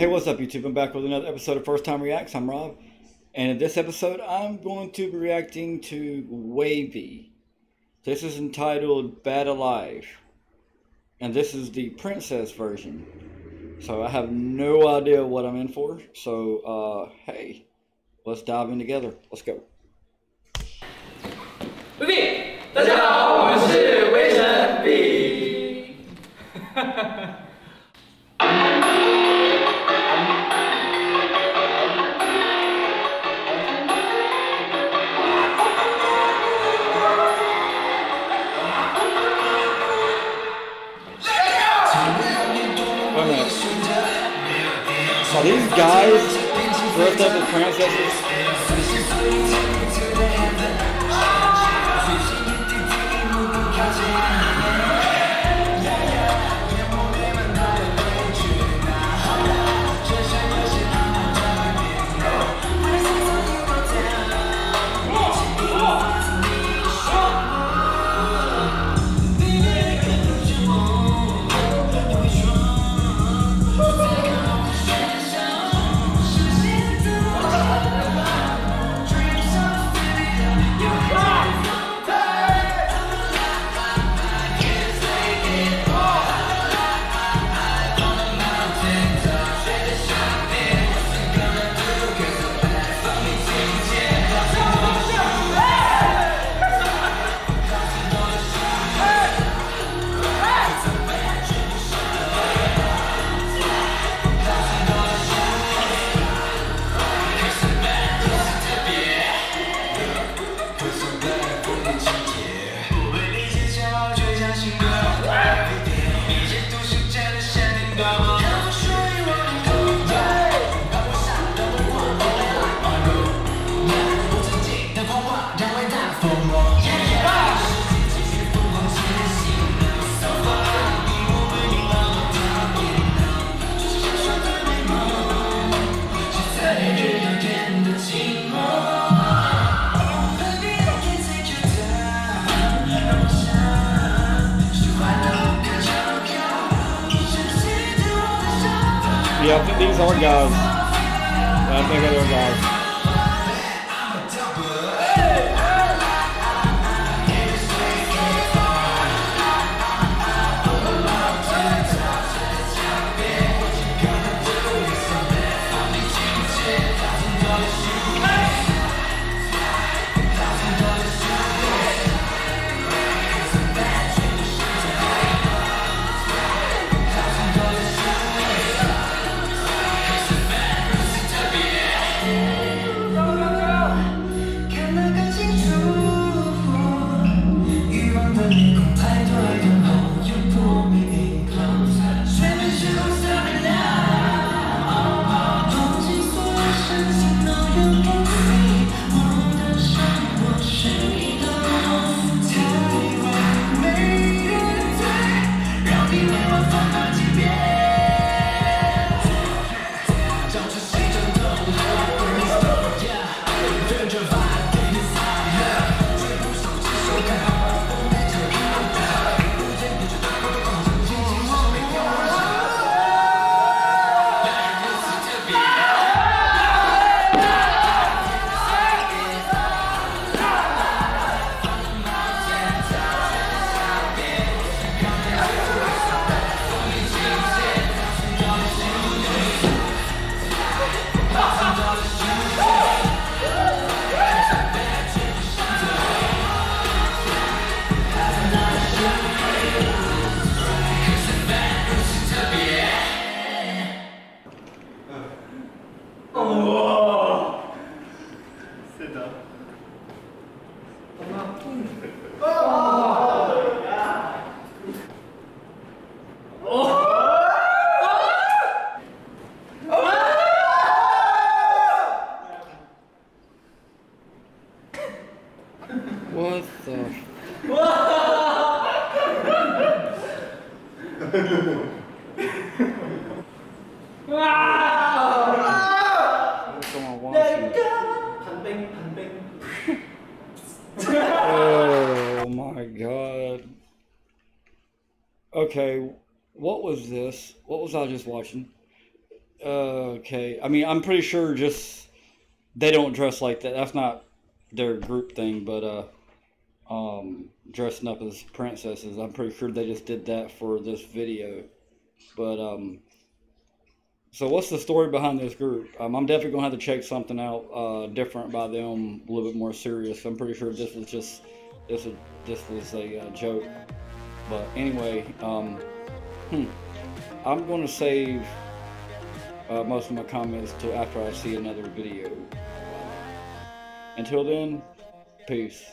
Hey, what's up, YouTube? I'm back with another episode of First Time Reacts. I'm Rob, and in this episode, I'm going to be reacting to WayV. This is entitled Bad Alive, and this is the princess version. So I have no idea what I'm in for. So, uh, hey, let's dive in together. Let's go. 各位，大家好，我们是威神 Are these guys dressed up as princesses? Yeah, these aren't guys. I think these are guys. Yeah, I think they're guys. What the? What's Okay, what was this? What was I just watching? Uh, okay. I mean, I'm pretty sure just they don't dress like that. That's not their group thing, but uh, um, dressing up as princesses. I'm pretty sure they just did that for this video. But um, so what's the story behind this group? Um, I'm definitely gonna have to check something out uh, different by them, a little bit more serious. I'm pretty sure this was just this was this was a uh, joke. But anyway, um, hmm, I'm gonna save uh, most of my comments till after I see another video. Until then, peace.